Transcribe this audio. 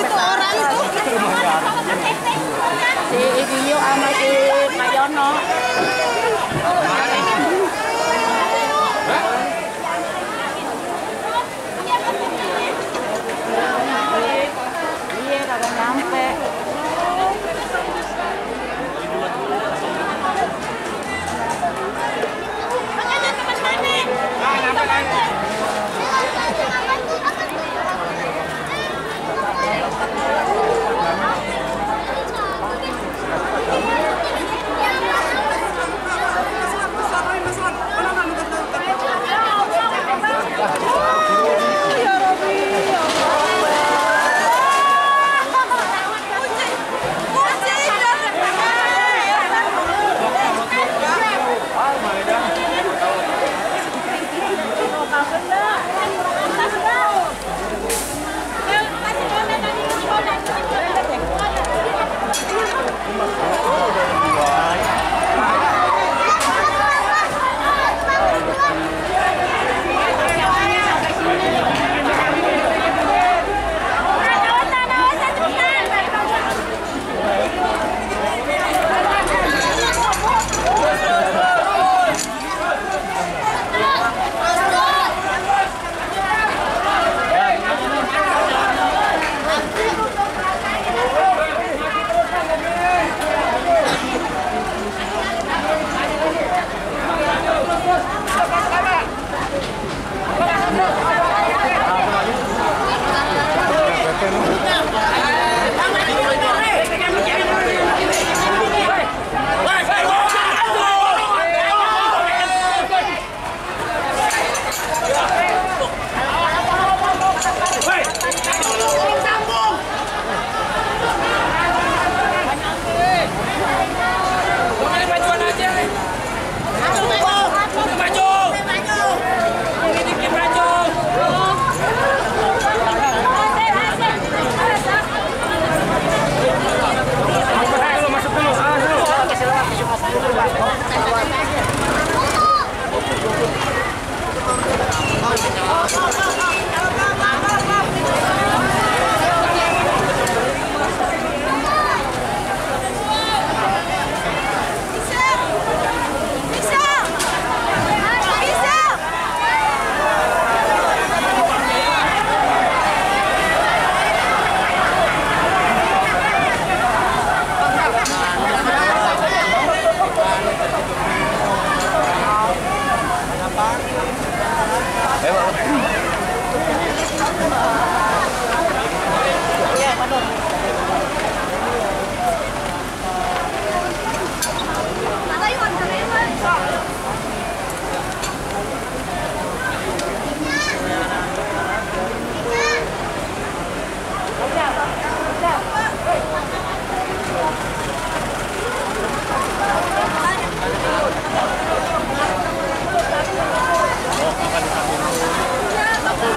itu orang itu. Iya.